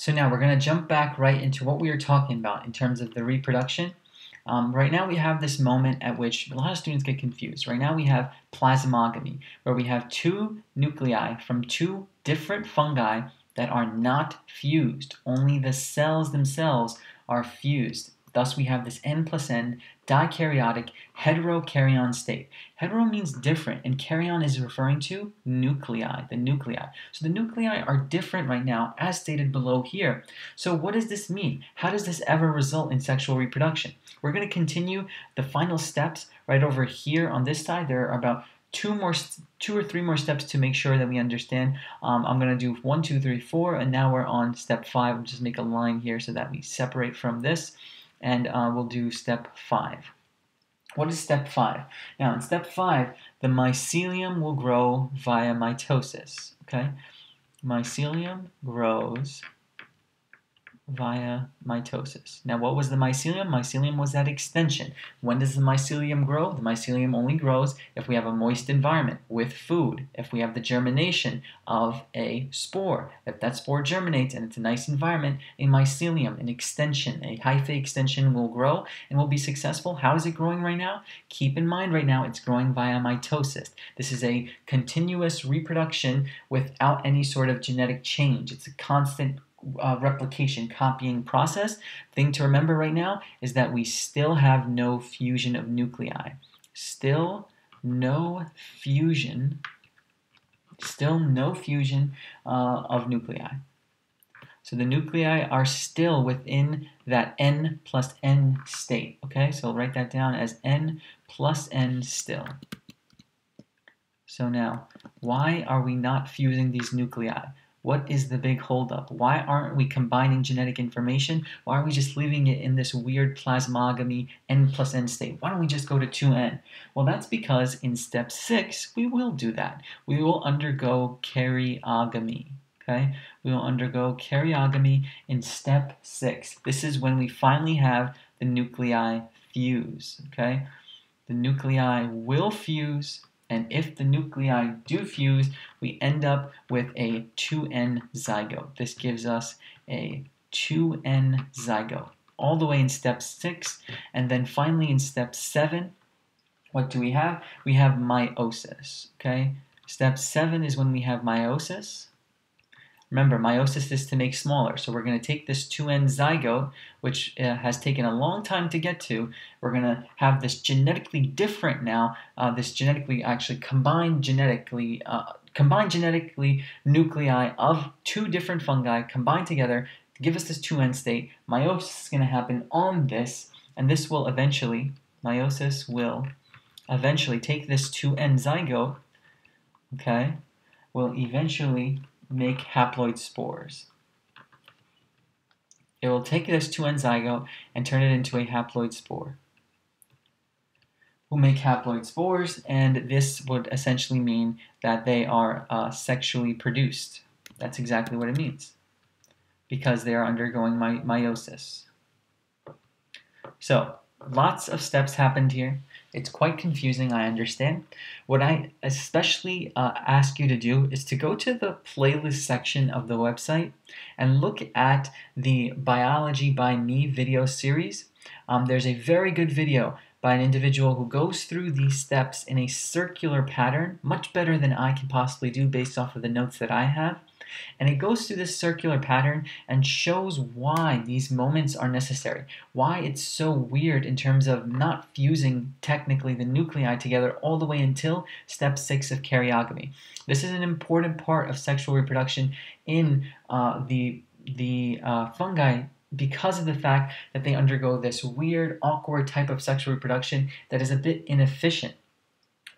So now we're going to jump back right into what we were talking about in terms of the reproduction. Um, right now we have this moment at which a lot of students get confused. Right now we have plasmogamy, where we have two nuclei from two different fungi that are not fused. Only the cells themselves are fused. Thus, we have this N plus N dikaryotic heterokaryon state. Hetero means different, and karyon is referring to nuclei, the nuclei. So the nuclei are different right now, as stated below here. So what does this mean? How does this ever result in sexual reproduction? We're going to continue the final steps right over here on this side. There are about two more two or three more steps to make sure that we understand um, I'm gonna do one two three four and now we're on step five I'll just make a line here so that we separate from this and uh, we'll do step five. What is step five? Now, in step five, the mycelium will grow via mitosis. Okay, mycelium grows via mitosis. Now, what was the mycelium? Mycelium was that extension. When does the mycelium grow? The mycelium only grows if we have a moist environment with food, if we have the germination of a spore. If that spore germinates and it's a nice environment, a mycelium, an extension, a hyphae extension will grow and will be successful. How is it growing right now? Keep in mind right now it's growing via mitosis. This is a continuous reproduction without any sort of genetic change. It's a constant uh, replication copying process. Thing to remember right now is that we still have no fusion of nuclei. Still no fusion, still no fusion uh, of nuclei. So the nuclei are still within that n plus n state. Okay, so write that down as n plus n still. So now, why are we not fusing these nuclei? What is the big holdup? Why aren't we combining genetic information? Why are we just leaving it in this weird plasmogamy n plus n state? Why don't we just go to 2n? Well, that's because in step 6, we will do that. We will undergo karyogamy. Okay? We will undergo karyogamy in step 6. This is when we finally have the nuclei fuse. Okay? The nuclei will fuse and if the nuclei do fuse, we end up with a 2n zygote. This gives us a 2n zygote all the way in step 6. And then finally in step 7, what do we have? We have meiosis. Okay, Step 7 is when we have meiosis. Remember, meiosis is to make smaller. So we're going to take this 2n zygote, which uh, has taken a long time to get to. We're going to have this genetically different now, uh, this genetically actually combined genetically, uh, combined genetically nuclei of two different fungi combined together to give us this 2n state. Meiosis is going to happen on this, and this will eventually, meiosis will eventually take this 2n zygote, okay, will eventually make haploid spores. It will take this 2N zygote and turn it into a haploid spore. We'll make haploid spores, and this would essentially mean that they are uh, sexually produced. That's exactly what it means, because they are undergoing my meiosis. So, lots of steps happened here. It's quite confusing, I understand. What I especially uh, ask you to do is to go to the playlist section of the website and look at the Biology by Me video series. Um, there's a very good video by an individual who goes through these steps in a circular pattern, much better than I can possibly do based off of the notes that I have. And it goes through this circular pattern and shows why these moments are necessary, why it's so weird in terms of not fusing technically the nuclei together all the way until step six of karyogamy. This is an important part of sexual reproduction in uh, the, the uh, fungi because of the fact that they undergo this weird, awkward type of sexual reproduction that is a bit inefficient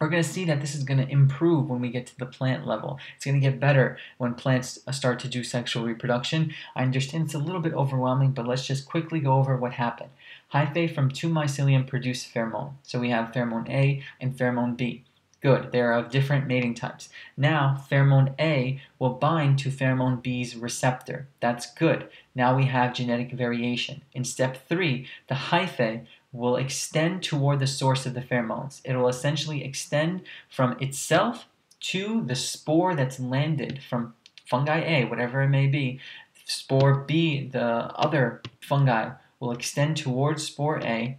we're going to see that this is going to improve when we get to the plant level. It's going to get better when plants start to do sexual reproduction. I understand it's a little bit overwhelming, but let's just quickly go over what happened. Hyphae from two mycelium produce pheromone. So we have pheromone A and pheromone B. Good, they're of different mating types. Now, pheromone A will bind to pheromone B's receptor. That's good. Now we have genetic variation. In step three, the hyphae will extend toward the source of the pheromones. It will essentially extend from itself to the spore that's landed from fungi A, whatever it may be. spore B, the other fungi, will extend towards spore A,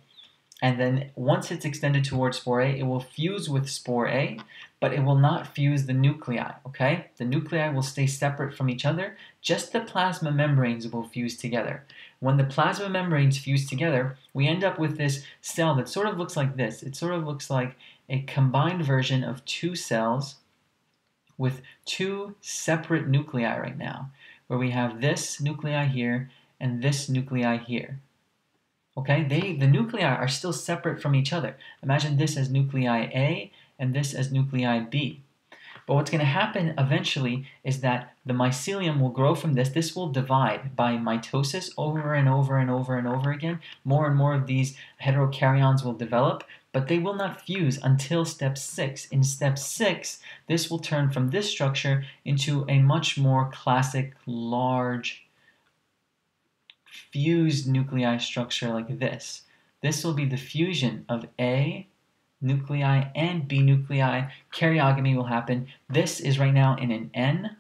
and then once it's extended towards spore A, it will fuse with spore A, but it will not fuse the nuclei, okay? The nuclei will stay separate from each other, just the plasma membranes will fuse together. When the plasma membranes fuse together, we end up with this cell that sort of looks like this. It sort of looks like a combined version of two cells with two separate nuclei right now, where we have this nuclei here and this nuclei here. Okay, they the nuclei are still separate from each other. Imagine this as nuclei A and this as nuclei B. But what's going to happen eventually is that the mycelium will grow from this. This will divide by mitosis over and over and over and over again. More and more of these heterokaryons will develop, but they will not fuse until step six. In step six, this will turn from this structure into a much more classic, large, fused nuclei structure like this. This will be the fusion of A nuclei and B nuclei. Karyogamy will happen. This is right now in an N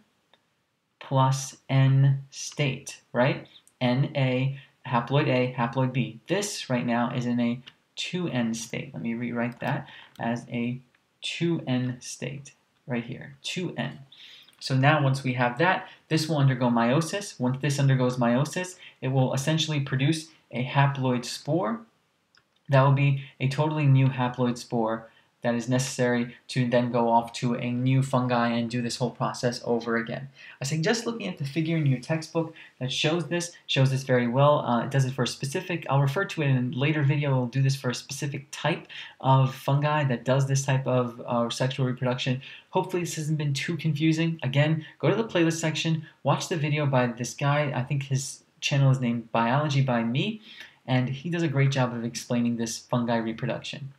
plus N state, right? NA, haploid A, haploid B. This right now is in a 2N state. Let me rewrite that as a 2N state right here, 2N. So now once we have that, this will undergo meiosis. Once this undergoes meiosis, it will essentially produce a haploid spore. That will be a totally new haploid spore that is necessary to then go off to a new fungi and do this whole process over again. I suggest looking at the figure in your textbook that shows this, shows this very well. Uh, it does it for a specific, I'll refer to it in a later video, we will do this for a specific type of fungi that does this type of uh, sexual reproduction. Hopefully this hasn't been too confusing. Again, go to the playlist section, watch the video by this guy, I think his channel is named Biology by Me, and he does a great job of explaining this fungi reproduction.